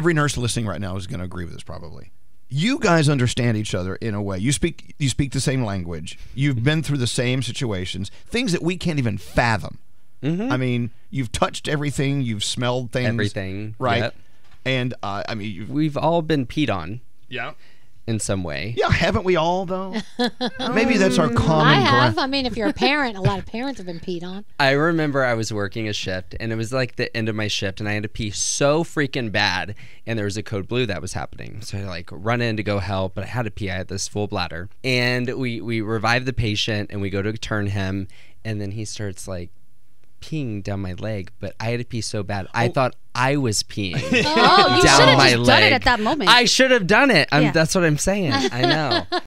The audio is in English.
every nurse listening right now is going to agree with this probably. You guys understand each other in a way. You speak you speak the same language. You've been through the same situations, things that we can't even fathom. I mean, you've touched everything, you've smelled things, Everything, right? yep. And uh, I mean, you've, We've all been peed on yeah, in some way. yeah, haven't we all though? Maybe that's our mm. common. I have. gra- I mean, if you're a parent, a lot of parents have been peed on. I remember I was working a shift and it was like the end of my shift and I had to pee so freaking bad and there was a code blue that was happening. So I like run in to go help, but I had to pee. I had this full bladder. And we we revive the patient and we go to turn him and then he starts like peeing down my leg, but I had to pee so bad. I oh. thought I was peeing Oh, you should down have my leg. done it at that moment. I should have done it. I'm, Yeah. That's what I'm saying. I know.